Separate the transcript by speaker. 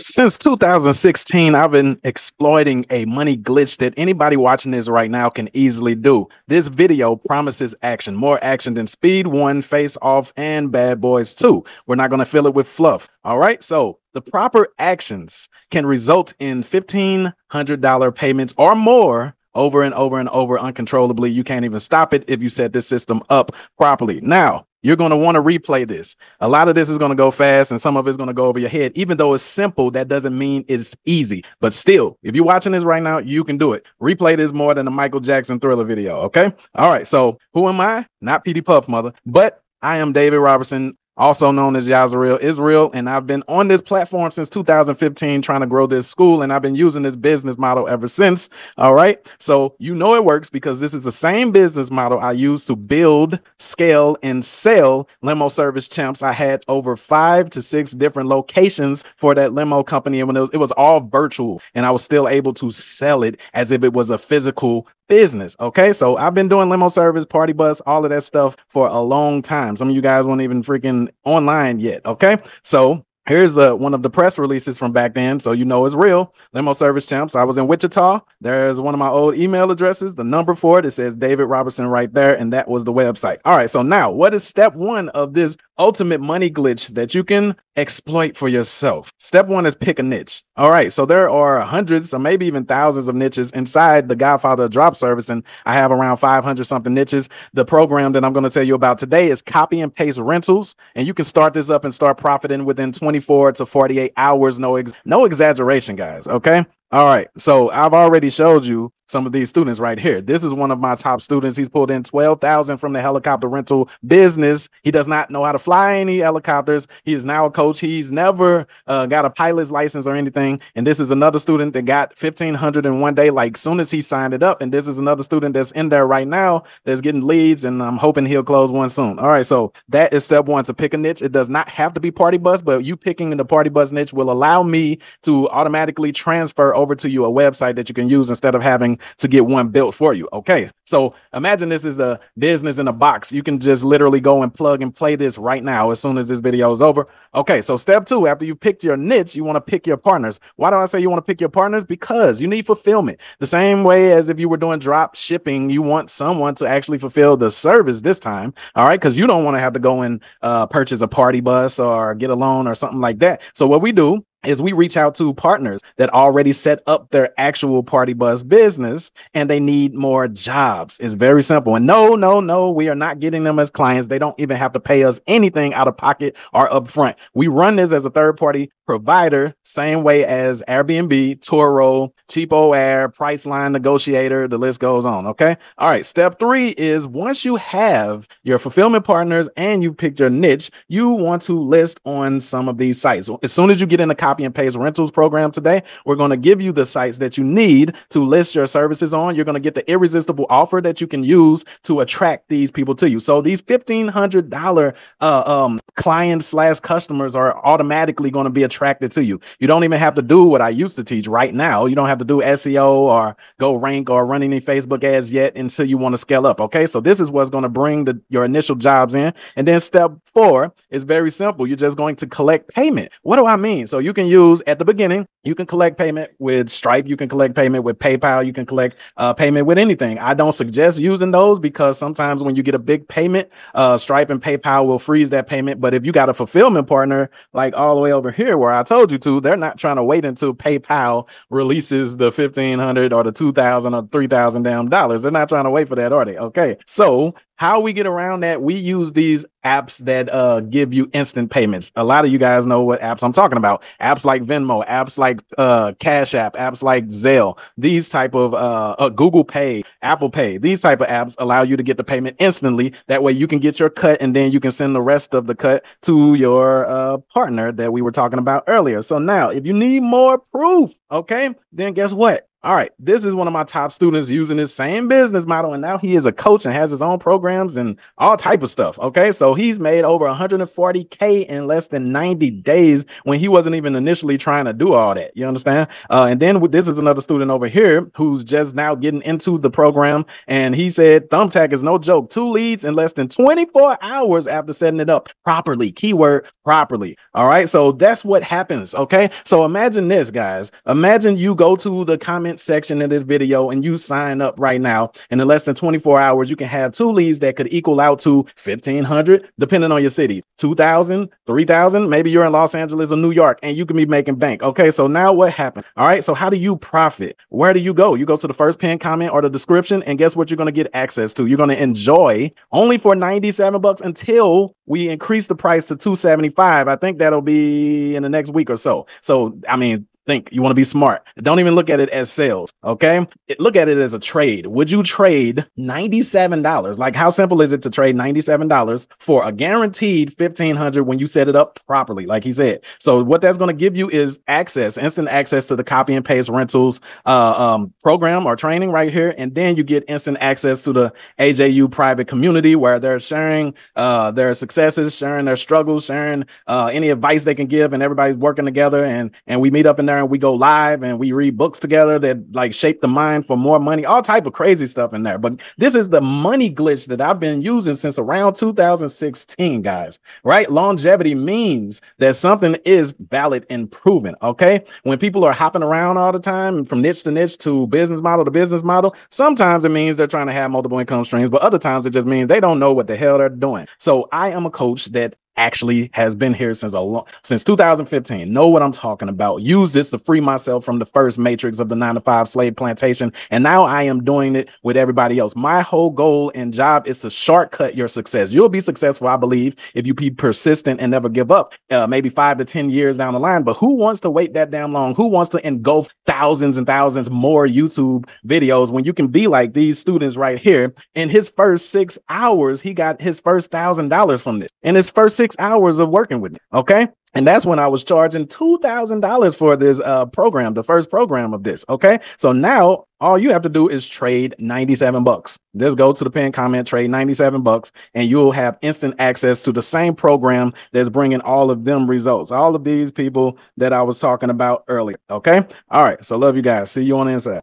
Speaker 1: Since 2016, I've been exploiting a money glitch that anybody watching this right now can easily do. This video promises action, more action than Speed 1, Face Off, and Bad Boys 2. We're not going to fill it with fluff. All right. So the proper actions can result in $1,500 payments or more over and over and over uncontrollably. You can't even stop it if you set this system up properly. Now, you're going to want to replay this. A lot of this is going to go fast and some of it's going to go over your head. Even though it's simple, that doesn't mean it's easy. But still, if you're watching this right now, you can do it. Replay this more than a Michael Jackson thriller video. Okay. All right. So who am I? Not PD Puff, mother, but I am David Robertson also known as Yazriel Israel. And I've been on this platform since 2015 trying to grow this school, and I've been using this business model ever since. All right. So you know it works because this is the same business model I use to build, scale, and sell limo service champs. I had over five to six different locations for that limo company, and when it was, it was all virtual, and I was still able to sell it as if it was a physical business. Okay. So I've been doing limo service, party bus, all of that stuff for a long time. Some of you guys weren't even freaking online yet. Okay. So Here's uh, one of the press releases from back then, so you know it's real. Limo Service Champs. I was in Wichita. There's one of my old email addresses, the number for it. It says David Robertson right there, and that was the website. All right, so now what is step one of this ultimate money glitch that you can exploit for yourself? Step one is pick a niche. All right, so there are hundreds or maybe even thousands of niches inside the Godfather Drop Service, and I have around 500 something niches. The program that I'm going to tell you about today is copy and paste rentals, and you can start this up and start profiting within 20 24 to 48 hours. No, ex- no exaggeration, guys. Okay. All right. So I've already showed you some of these students right here. This is one of my top students. He's pulled in 12,000 from the helicopter rental business. He does not know how to fly any helicopters. He is now a coach. He's never uh, got a pilot's license or anything. And this is another student that got 1,500 in one day, like soon as he signed it up. And this is another student that's in there right now that's getting leads. And I'm hoping he'll close one soon. All right. So that is step one to pick a niche. It does not have to be party bus, but you picking the party bus niche will allow me to automatically transfer over to you a website that you can use instead of having to get one built for you. Okay. So imagine this is a business in a box. You can just literally go and plug and play this right now as soon as this video is over. Okay. So step two, after you picked your niche, you want to pick your partners. Why do I say you want to pick your partners? Because you need fulfillment. The same way as if you were doing drop shipping, you want someone to actually fulfill the service this time. All right. Because you don't want to have to go and uh, purchase a party bus or get a loan or something like that. So what we do is we reach out to partners that already set up their actual party bus business and they need more jobs. It's very simple. And no, no, no, we are not getting them as clients. They don't even have to pay us anything out of pocket or upfront. We run this as a third party provider, same way as Airbnb, Turo, CheapOair, Priceline Negotiator, the list goes on. Okay. All right. Step three is once you have your fulfillment partners and you've picked your niche, you want to list on some of these sites. As soon as you get in the copy and paste rentals program today, we're going to give you the sites that you need to list your services on. You're going to get the irresistible offer that you can use to attract these people to you. So these $1,500 uh, um, clients slash customers are automatically going to be attracted attracted to you. You don't even have to do what I used to teach right now. You don't have to do SEO or go rank or run any Facebook ads yet until you want to scale up. Okay. So this is what's going to bring the, your initial jobs in. And then step four is very simple. You're just going to collect payment. What do I mean? So you can use at the beginning, you can collect payment with Stripe. You can collect payment with PayPal. You can collect uh, payment with anything. I don't suggest using those because sometimes when you get a big payment, uh, Stripe and PayPal will freeze that payment. But if you got a fulfillment partner like all the way over here where I told you to, they're not trying to wait until PayPal releases the fifteen hundred or the two thousand or three thousand damn dollars. They're not trying to wait for that, are they? Okay, so how we get around that? We use these apps that uh, give you instant payments. A lot of you guys know what apps I'm talking about. Apps like Venmo, apps like uh, Cash App, apps like Zelle. These type of uh, uh, Google Pay, Apple Pay. These type of apps allow you to get the payment instantly. That way you can get your cut and then you can send the rest of the cut to your uh, partner that we were talking about earlier. So now, if you need more proof, okay, then guess what? All right, this is one of my top students using this same business model, and now he is a coach and has his own programs and all type of stuff. Okay, so he's made over 140k in less than 90 days when he wasn't even initially trying to do all that. You understand? Uh, and then this is another student over here who's just now getting into the program, and he said Thumbtack is no joke. Two leads in less than 24 hours after setting it up properly. Keyword properly. All right, so that's what happens. Okay, so imagine this, guys. Imagine you go to the comment comment section of this video and you sign up right now, and in less than 24 hours, you can have two leads that could equal out to 1500, depending on your city, 2000, 3000. Maybe you're in Los Angeles or New York and you can be making bank. Okay, so now what happens? All right, so how do you profit? Where do you go? You go to the first pin comment or the description, and guess what you're going to get access to? You're going to enjoy only for 97 bucks until we increase the price to 275. I think that'll be in the next week or so. So, I mean, think. You want to be smart. Don't even look at it as sales okay? Look at it as a trade. Would you trade $97 like how simple is it to trade $97 for a guaranteed 1500 when you set it up properly like he said? So what that's going to give you is access instant access to the copy and paste rentals uh, um, program or training right here and then you get instant access to the aju private community where they're sharing uh, their successes sharing their struggles sharing uh, any advice they can give and everybody's working together and and we meet up in there and we go live and we read books together that like shape the mind for more money, all type of crazy stuff in there. But this is the money glitch that I've been using since around 2016, guys. Right? Longevity means that something is valid and proven. Okay. When people are hopping around all the time from niche to niche to business model to business model, sometimes it means they're trying to have multiple income streams, but other times it just means they don't know what the hell they're doing. So I am a coach that actually has been here since a long since 2015 know what i'm talking about. Use this to free myself from the first matrix of the nine to five slave plantation and now i am doing it with everybody else. My whole goal and job is to shortcut your success. You'll be successful i believe if you be persistent and never give up uh, maybe five to ten years down the line. But who wants to wait that damn long? Who wants to engulf thousands and thousands more youtube videos when you can be like these students right here? In his first six hours he got his first thousand dollars from this. In his first six hours of working with me. Okay. And that's when I was charging $2,000 for this uh, program, the first program of this. Okay. So now all you have to do is trade 97 bucks. Just go to the pin comment, trade 97 bucks, and you'll have instant access to the same program that's bringing all of them results. All of these people that I was talking about earlier. Okay. All right. So love you guys. See you on the inside.